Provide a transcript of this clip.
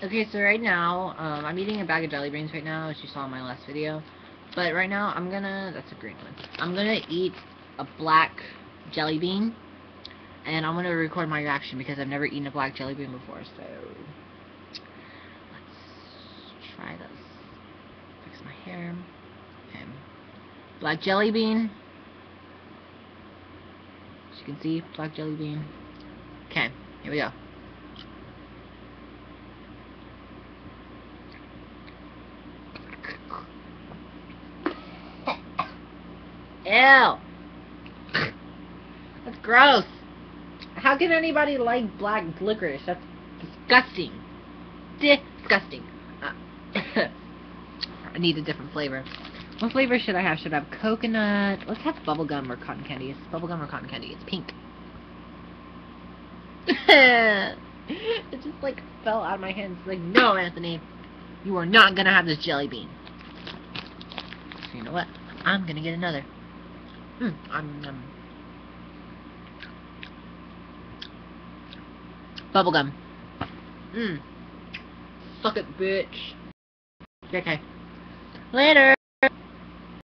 Okay, so right now, um, I'm eating a bag of jelly beans right now, as you saw in my last video. But right now, I'm gonna, that's a green one. I'm gonna eat a black jelly bean. And I'm gonna record my reaction because I've never eaten a black jelly bean before, so... Let's try this. Fix my hair. Okay. Black jelly bean. As you can see, black jelly bean. Okay, here we go. Ew. That's gross. How can anybody like black licorice? That's disgusting. Disgusting. Uh, I need a different flavor. What flavor should I have? Should I have coconut? Let's have bubblegum or cotton candy. It's bubblegum or cotton candy. It's pink. it just like fell out of my hands. Like, no, Anthony. You are not gonna have this jelly bean. So you know what? I'm gonna get another. Mm, I'm, um, bubblegum. Mmm. Suck it, bitch. Okay. Later.